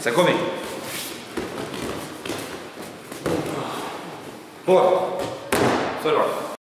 Sai comigo. Boa. Foi embora.